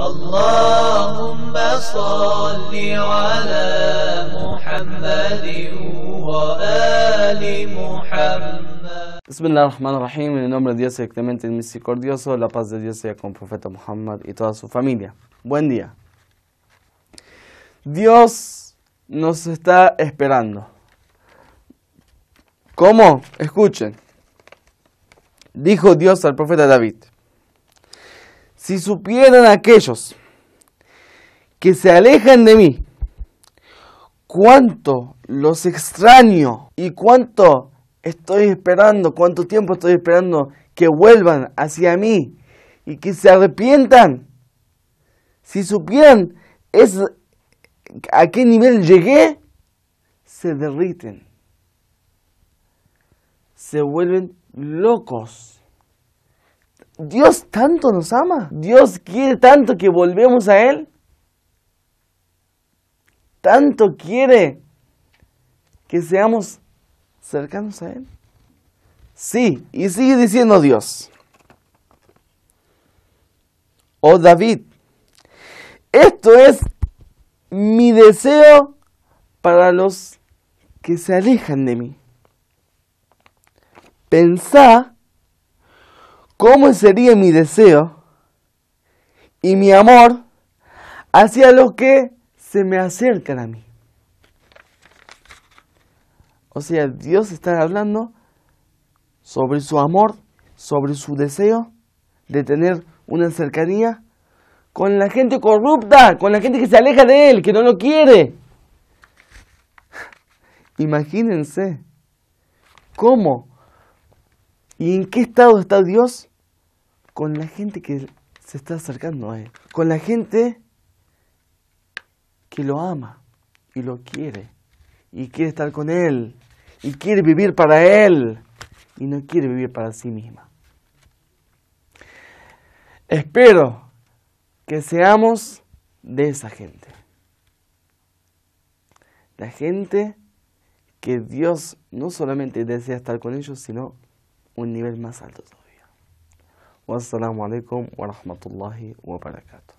اللهم صل على محمد وآل محمد Bismillahirrahmanirrahim, en el nombre de Dios el clemente y misericordioso, la paz de Dios sea con el profeta Muhammad y toda su familia. Buen día. Dios nos está esperando. ¿Cómo? Escuchen. Dijo Dios al profeta David, si supieran aquellos que se alejan de mí, cuánto los extraño y cuánto estoy esperando, cuánto tiempo estoy esperando que vuelvan hacia mí y que se arrepientan. Si supieran es, a qué nivel llegué, se derriten. Se vuelven locos. Dios tanto nos ama. Dios quiere tanto que volvemos a Él. Tanto quiere que seamos cercanos a Él? Sí, y sigue diciendo Dios. Oh David, esto es mi deseo para los que se alejan de mí. Pensá cómo sería mi deseo y mi amor hacia los que se me acercan a mí. O sea, Dios está hablando sobre su amor, sobre su deseo de tener una cercanía con la gente corrupta, con la gente que se aleja de Él, que no lo quiere. Imagínense cómo y en qué estado está Dios con la gente que se está acercando a Él, con la gente que lo ama y lo quiere y quiere estar con Él y quiere vivir para Él y no quiere vivir para sí misma. Espero que seamos de esa gente. La gente que Dios no solamente desea estar con ellos, sino والنبال مسعى للزاوية والسلام عليكم ورحمة الله وبركاته